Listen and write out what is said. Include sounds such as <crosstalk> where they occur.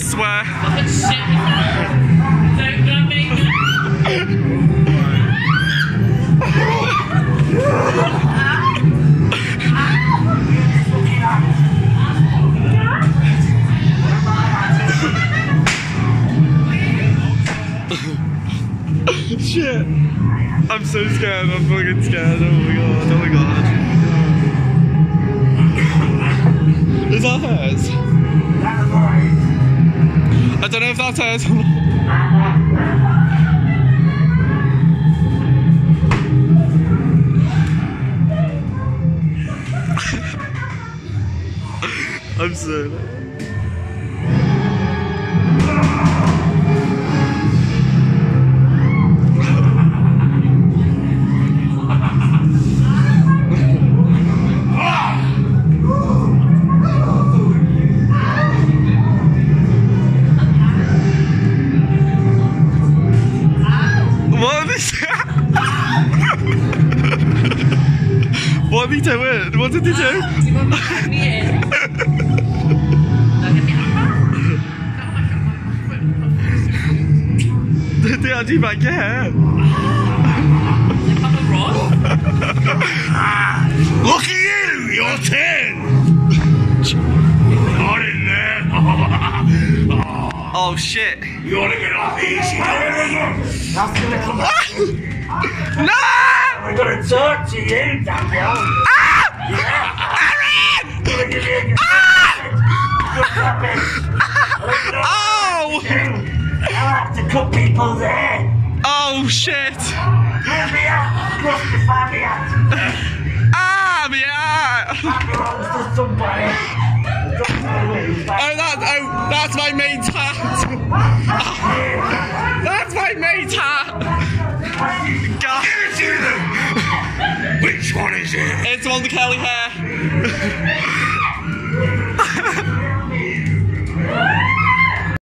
swear. Shit. I'm so scared. I'm fucking scared. Oh my god. Oh my god. Is that hers? I'm so. <laughs> Ah, me to drag me in? Don't get me out. Did they actually back your hair? <laughs> Oh shit. you wanna get off easy, don't That's gonna come ah! back. <laughs> No! I'm gonna talk to you, Daniel. Aaron! Ah! Gonna give you ah! a Good. Oh! I like to cut people's hair. Oh shit! Move me out. Cross the family out. Ah, yeah! Belongs to somebody. Thanks to all the Cali hats.